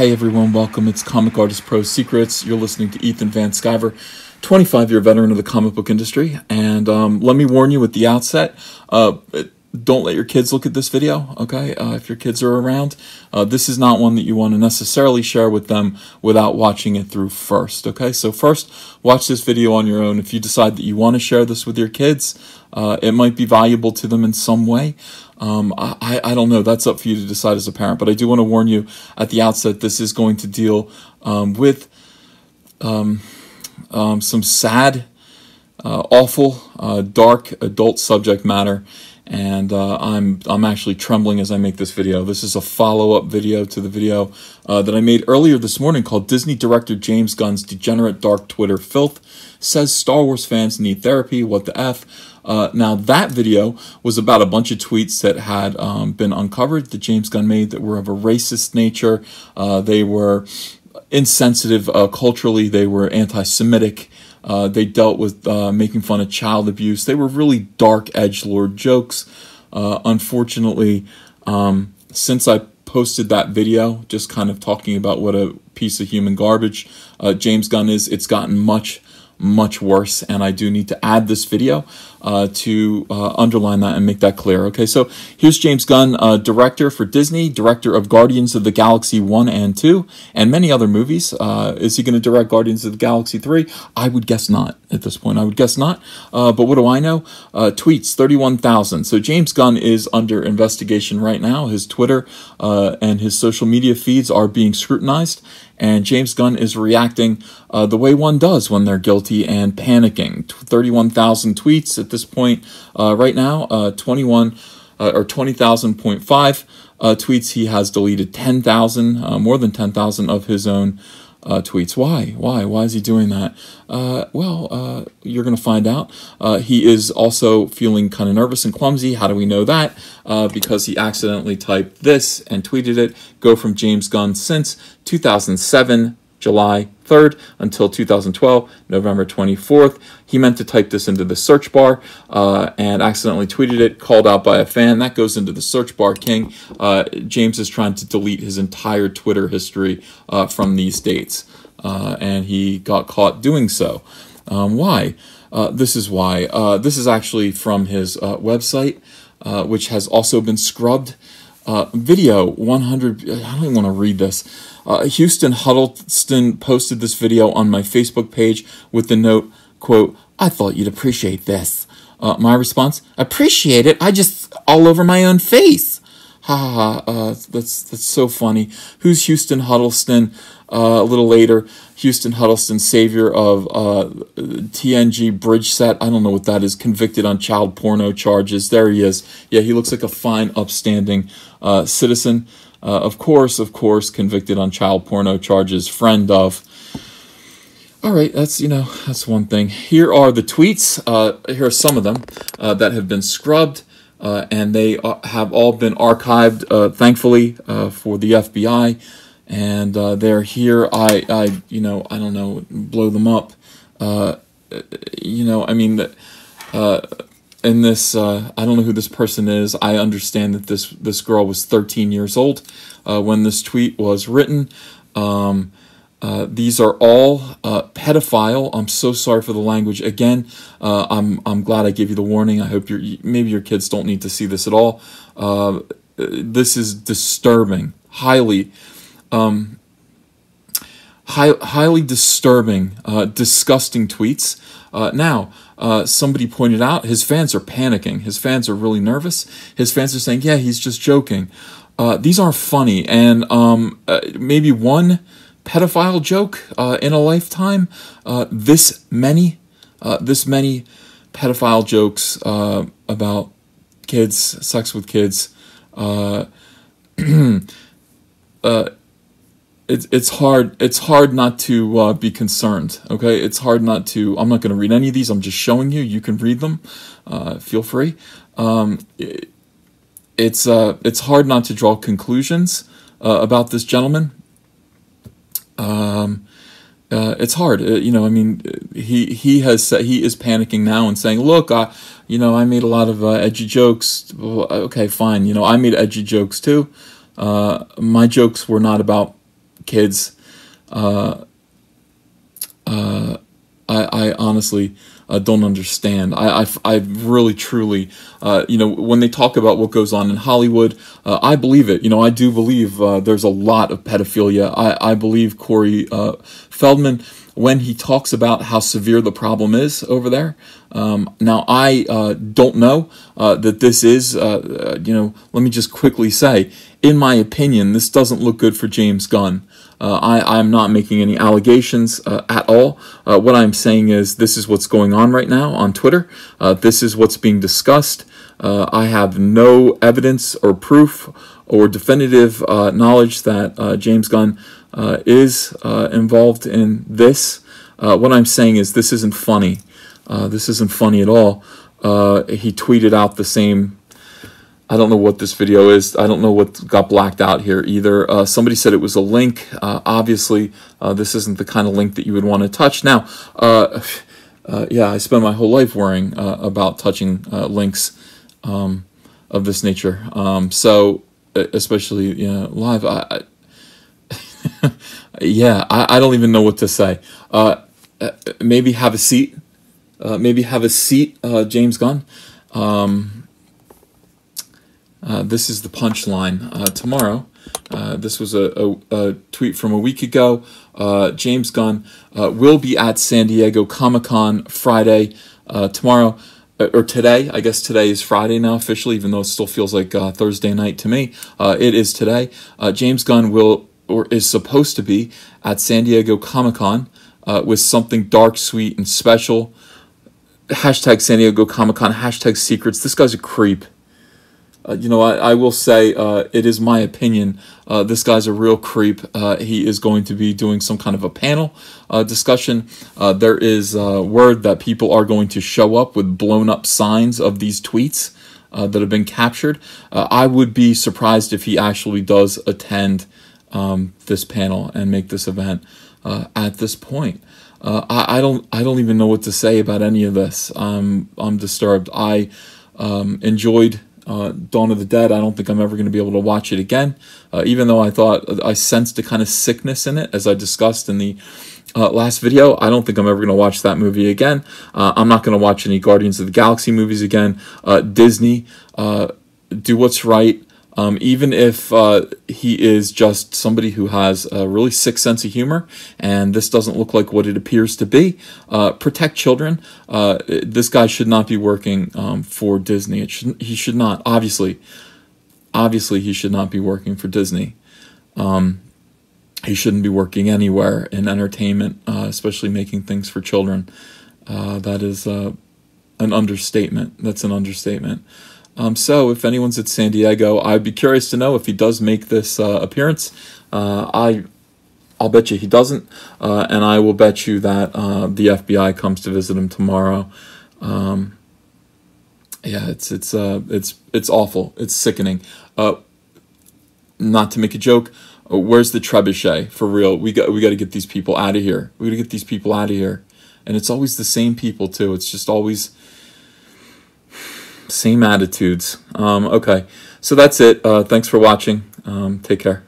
Hey everyone, welcome. It's Comic Artist Pro Secrets. You're listening to Ethan Van Sciver, 25 year veteran of the comic book industry. And um, let me warn you at the outset uh, don't let your kids look at this video, okay? Uh, if your kids are around, uh, this is not one that you want to necessarily share with them without watching it through first, okay? So, first, watch this video on your own. If you decide that you want to share this with your kids, uh, it might be valuable to them in some way. Um, I, I don't know. That's up for you to decide as a parent. But I do want to warn you at the outset this is going to deal um, with um, um some sad, uh, awful, uh, dark adult subject matter and uh, I'm I'm actually trembling as I make this video. This is a follow-up video to the video uh, that I made earlier this morning called Disney director James Gunn's degenerate dark Twitter filth says Star Wars fans need therapy. What the f? Uh, now that video was about a bunch of tweets that had um, been uncovered that James Gunn made that were of a racist nature. Uh, they were insensitive uh, culturally. They were anti-Semitic. Uh, they dealt with uh, making fun of child abuse. They were really dark edge lord jokes. Uh, unfortunately, um, since I posted that video, just kind of talking about what a piece of human garbage uh, James Gunn is, it's gotten much much worse, and I do need to add this video uh, to uh, underline that and make that clear. Okay, so here's James Gunn, uh, director for Disney, director of Guardians of the Galaxy 1 and 2, and many other movies. Uh, is he going to direct Guardians of the Galaxy 3? I would guess not at this point. I would guess not. Uh, but what do I know? Uh, tweets, 31,000. So James Gunn is under investigation right now. His Twitter and his social media feeds are being scrutinized and James Gunn is reacting the way one does when they're guilty and panicking. 31,000 tweets this point uh, right now, uh, 21 uh, or 20,000.5 uh, tweets. He has deleted 10,000, uh, more than 10,000 of his own uh, tweets. Why? Why? Why is he doing that? Well, you're going to find out. He is also feeling kind of nervous and clumsy. How do we know that? Because he accidentally typed this and tweeted it. Go from James Gunn since 2007 July 3rd until 2012, November 24th. He meant to type this into the search bar uh, and accidentally tweeted it, called out by a fan. That goes into the search bar king. Uh, James is trying to delete his entire Twitter history uh, from these dates, uh, and he got caught doing so. Um, why? Uh, this is why. Uh, this is actually from his website, which has also been scrubbed. Video 100. I don't even want to read this. Uh, Houston Huddleston posted this video on my Facebook page with the note, quote, I thought you'd appreciate this. Uh, my response, appreciate it? I just all over my own face. Ha ha ha, uh, that's, that's so funny. Who's Houston Huddleston? Uh, a little later, Houston Huddleston, savior of uh, TNG bridge set. I don't know what that is. Convicted on child porno charges. There he is. Yeah, he looks like a fine, upstanding uh, citizen. Uh, of course, of course, convicted on child porno charges, friend of. All right, that's you know that's one thing. Here are the tweets. Uh, here are some of them uh, that have been scrubbed, uh, and they uh, have all been archived, uh, thankfully, for the FBI, and they're here. I, I, you know, I don't know, blow them up. you know, I mean in this uh, i don't know who this person is i understand that this this girl was 13 years old uh, when this tweet was written um, uh, these are all uh, pedophile. I'm so sorry for the language. Again, uh, I'm I'm glad I gave you the warning. I hope your maybe your kids don't need to see this at all. Uh, this is disturbing, highly, um, high, highly disturbing, disgusting tweets. now, uh, somebody pointed out his fans are panicking. His fans are really nervous. His fans are saying, "Yeah, he's just joking." Uh, these aren't funny, and um, uh, maybe one pedophile joke uh, in a lifetime. Uh, this many, this many pedophile jokes about kids, sex with kids. it's it's hard it's hard not to uh, be concerned okay it's hard not to i'm not going to read any of these i'm just showing you you can read them uh, feel free um, it, it's uh, it's hard not to draw conclusions uh, about this gentleman um, uh, it's hard. Uh, you know i mean he he has said he is panicking now and saying look i you know i made a lot of edgy jokes. Okay fine. You know i made edgy jokes too. My jokes were not about kids. Uh, uh, I, I honestly uh, don't understand. I, I, I really, truly, uh, you know, when they talk about what goes on in Hollywood, uh, I believe it. You know, I do believe uh, there's a lot of pedophilia. I, I believe Corey uh, Feldman when he talks about how severe the problem is over there. Um, now, I uh, don't know uh, that this is, uh, you know, let me just quickly say, in my opinion, this doesn't look good for James Gunn. Uh, I, I'm not making any allegations uh, at all. Uh, what I'm saying is this is what's going on right now on Twitter. this is what's being discussed. I have no evidence or proof or definitive knowledge that James Gunn uh, is uh, involved in this. Uh, what I'm saying is this isn't funny. this isn't funny at all. he tweeted out the same I don't know what this video is. I don't know what got blacked out here either. Uh, somebody said it was a link. Uh, obviously, uh, this isn't the kind of link that you would want to touch. Now, yeah, I spend my whole life worrying about touching links um, of this nature. Um, so, especially you know, live, I, yeah, I, I, don't even know what to say. Uh, uh, maybe have a seat. Uh, maybe have a seat, uh, James Gunn. Um, uh, this is the punchline. Uh, tomorrow, uh, this was a, a, a, tweet from a week ago. Uh, James Gunn uh, will be at San Diego Comic Con Friday. tomorrow, or today, I guess today is Friday now officially, even though it still feels like Thursday night to me. it is today. James Gunn will or is supposed to be at San Diego Comic Con uh, with something dark, sweet, and special. Hashtag San Diego Comic Con, hashtag secrets. This guy's a creep. Uh, you know, I, I will say uh, it is my opinion. Uh, this guy's a real creep. Uh, he is going to be doing some kind of a panel uh, discussion. Uh, there is word that people are going to show up with blown up signs of these tweets that have been captured. I would be surprised if he actually does attend um, this panel and make this event at this point. I, I, don't I don't even know what to say about any of this. I'm I'm disturbed. I um, enjoyed uh, Dawn of the Dead. I don't think I'm ever going to be able to watch it again, uh, even though I thought I sensed a kind of sickness in it, as I discussed in the uh, last video. I don't think I'm ever going to watch that movie again. Uh, I'm not going to watch any Guardians of the Galaxy movies again. Disney, do what's right. Um, even if uh, he is just somebody who has a really sick sense of humor and this doesn't look like what it appears to be, uh, protect children. Uh, this guy should not be working um, for Disney. Should, he should not, obviously, obviously he should not be working for Disney. Um, he shouldn't be working anywhere in entertainment, uh, especially making things for children. Uh, that is uh, an understatement. That's an understatement. Um, so if anyone's at San Diego, I'd be curious to know if he does make this uh, appearance. Uh, I, I'll bet you he doesn't, uh, and I will bet you that uh, the FBI comes to visit him tomorrow. Um, yeah, it's it's uh, it's it's awful. It's sickening. Uh, not to make a joke, where's the trebuchet for real? We got we got to get these people out of here. We got to get these people out of here, and it's always the same people too. It's just always same attitudes. Um, okay, so that's it. Uh, thanks for watching. Um, take care.